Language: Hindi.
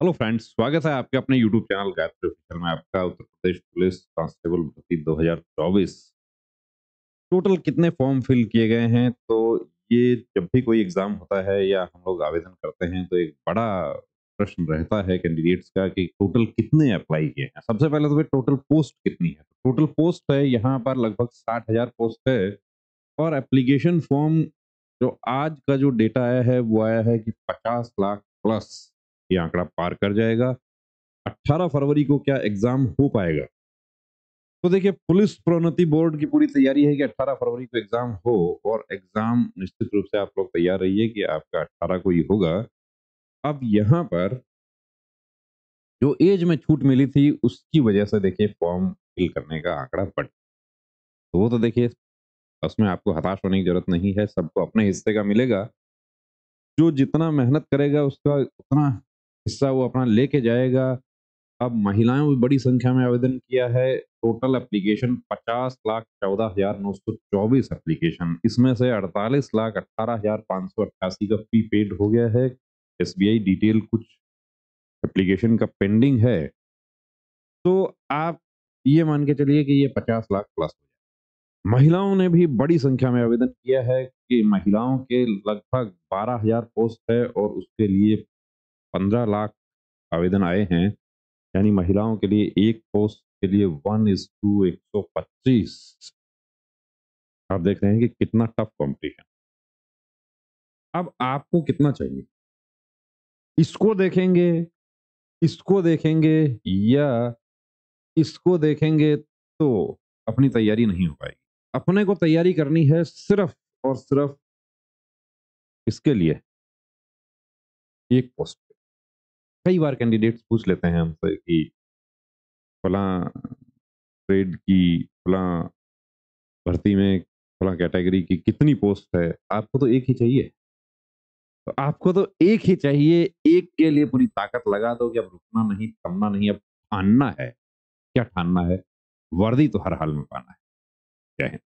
हेलो फ्रेंड्स, स्वागत है आपके अपने यूट्यूब चैनल गायत्री ऑफिशियल में। आपका उत्तर प्रदेश पुलिस कांस्टेबल भर्ती 2024 टोटल कितने फॉर्म फिल किए गए हैं? तो ये जब भी कोई एग्ज़ाम होता है या हम लोग आवेदन करते हैं तो एक बड़ा प्रश्न रहता है कैंडिडेट्स का कि टोटल कितने अप्लाई किए हैं? सबसे पहले तो टोटल पोस्ट कितनी है? टोटल पोस्ट है, यहाँ पर लगभग साठ हज़ार पोस्ट है और एप्लीकेशन फॉर्म जो आज का जो डेटा आया है, वो आया है कि पचास लाख प्लस ये आंकड़ा पार कर जाएगा। 18 फरवरी को क्या एग्ज़ाम हो पाएगा? तो देखिए, पुलिस प्रोन्नति बोर्ड की पूरी तैयारी है कि 18 फरवरी को एग्ज़ाम हो और एग्ज़ाम निश्चित रूप से आप लोग तैयार रहिए कि आपका 18 को ही होगा। अब यहाँ पर जो एज में छूट मिली थी, उसकी वजह से देखिए फॉर्म फिल करने का आंकड़ा बढ़ तो वो तो देखिए उसमें आपको हताश होने की ज़रूरत नहीं है, सबको अपने हिस्से का मिलेगा। जो जितना मेहनत करेगा, उसका उतना हिस्सा वो अपना लेके जाएगा। अब महिलाएँ भी बड़ी संख्या में आवेदन किया है। टोटल एप्लीकेशन पचास लाख चौदह हज़ार नौ सौ चौबीस एप्लीकेशन। इसमें से अड़तालीस लाख अट्ठारह हज़ार पाँच सौ अट्ठासी का फ़ी पेड हो गया है। एसबीआई डिटेल कुछ एप्लीकेशन का पेंडिंग है। तो आप ये मान के चलिए कि ये पचास लाख प्लस हो जाए। महिलाओं ने भी बड़ी संख्या में आवेदन किया है कि महिलाओं के लगभग बारह हज़ार पोस्ट है और उसके लिए पंद्रह लाख आवेदन आए हैं। यानी महिलाओं के लिए एक पोस्ट के लिए वन इज़ टू एक सौ पच्चीस। आप देख रहे हैं कि कितना टफ कॉम्पिटिशन अब आपको कितना चाहिए? इसको देखेंगे इसको देखेंगे या इसको देखेंगे तो अपनी तैयारी नहीं हो पाएगी। अपने को तैयारी करनी है सिर्फ़ और सिर्फ़ इसके लिए। एक पोस्ट। कई बार कैंडिडेट्स पूछ लेते हैं हमसे कि फला ट्रेड की, फला भर्ती में, फला कैटेगरी की कितनी पोस्ट है? आपको तो एक ही चाहिए। तो आपको तो एक ही चाहिए, एक के लिए पूरी ताकत लगा दो कि अब रुकना नहीं, थमना नहीं, अब ठानना है। क्या ठानना है? वर्दी तो हर हाल में पाना है। क्या है